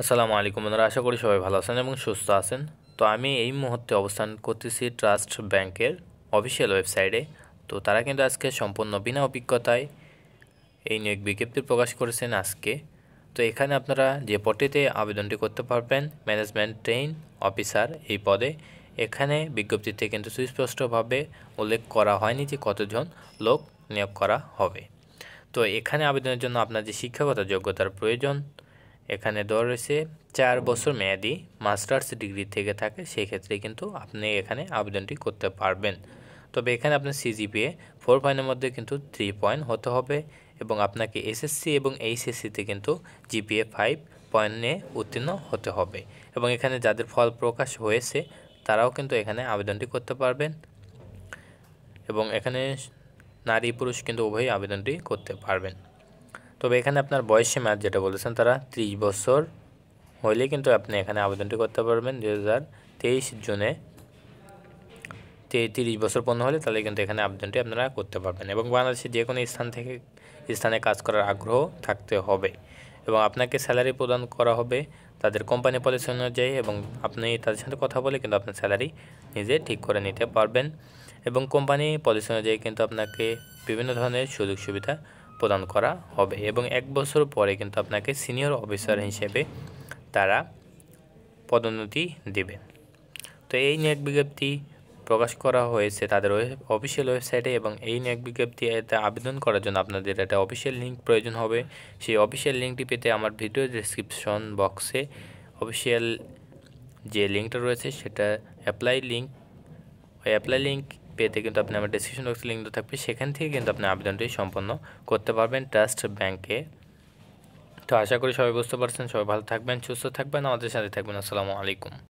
আসসালামু আলাইকুম বন্ধুরা, আশা করি সবাই ভালো আছেন এবং সুস্থ আছেন। তো আমি এই মুহূর্তে অবস্থান করতেছি ট্রাস্ট ব্যাংকের অফিসিয়াল ওয়েবসাইটে। তো তারা কিন্তু আজকে সম্পূর্ণ বিনা অভিজ্ঞতায় এই নিয়োগ বিজ্ঞপ্তি প্রকাশ করেছেন আজকে। তো এখানে আপনারা যে পদটিতে আবেদনটি করতে পারবেন ম্যানেজমেন্ট ট্রেন অফিসার এই পদে, এখানে বিজ্ঞপ্তিতে কিন্তু সুস্পষ্টভাবে উল্লেখ করা হয়নি যে কতজন লোক নিয়োগ করা হবে। তো এখানে আবেদনের জন্য আপনার যে শিক্ষাগত যোগ্যতার প্রয়োজন এখানে দেওয়া রয়েছে চার বছর মেয়াদি মাস্টার্স ডিগ্রি থেকে থাকে সেই ক্ষেত্রে কিন্তু আপনি এখানে আবেদনটি করতে পারবেন। তবে এখানে আপনার সিজিপিএ ফোর পয়েন্টের মধ্যে কিন্তু থ্রি পয়েন্ট হতে হবে এবং আপনাকে এসএসসি এবং এইচএসসিতে কিন্তু জিপিএ ফাইভ পয়েন্ট নিয়ে উত্তীর্ণ হতে হবে এবং এখানে যাদের ফল প্রকাশ হয়েছে, তারাও কিন্তু এখানে আবেদনটি করতে পারবেন এবং এখানে নারী পুরুষ কিন্তু উভয়ই আবেদনটি করতে পারবেন। তবে এখানে আপনার বয়স সীমা যেটা বলেছেন তারা ত্রিশ বছর হইলে কিন্তু আপনি এখানে আবেদনটি করতে পারবেন দু হাজার তেইশ জুনে। তিরিশ বছর পূর্ণ হলে তাহলে কিন্তু এখানে আবেদনটি আপনারা করতে পারবেন এবং বাংলাদেশে যে কোনো স্থান থেকে স্থানে কাজ করার আগ্রহ থাকতে হবে এবং আপনাকে স্যালারি প্রদান করা হবে তাদের কোম্পানি পলিসি অনুযায়ী এবং আপনি তাদের সাথে কথা বলে কিন্তু আপনার স্যালারি নিজে ঠিক করে নিতে পারবেন এবং কোম্পানি পলিসি অনুযায়ী কিন্তু আপনাকে বিভিন্ন ধরনের সুযোগ সুবিধা প্রদান করা হবে এবং এক বছর পরে কিন্তু আপনাকে সিনিয়র অফিসার হিসেবে তারা পদোন্নতি দেবে তো এই নিয়োগ বিজ্ঞপ্তি প্রকাশ করা হয়েছে তাদের অফিসিয়াল ওয়েবসাইটে এবং এই নিয়োগ বিজ্ঞপ্তি এতে আবেদন করার জন্য আপনাদের একটা অফিসিয়াল লিঙ্ক প্রয়োজন হবে। সেই অফিসিয়াল লিঙ্কটি পেতে আমার ভিডিও ডিসক্রিপশন বক্সে অফিসিয়াল যে লিঙ্কটা রয়েছে সেটা অ্যাপ্লাই লিঙ্ক ওই অ্যাপ্লাই লিঙ্ক পেতে কিন্তু আপনি আমার ডিসক্রিপশন বক্সে লিঙ্ক থাকবে। সেখান থেকে কিন্তু আপনি আবেদনটি সম্পন্ন করতে পারবেন ট্রাস্ট ব্যাংকে তো আশা করি সবাই বুঝতে পারছেন, সবাই ভালো থাকবেন, সুস্থ থাকবেন, আমাদের সাথে থাকবেন। আসসালামু আলাইকুম।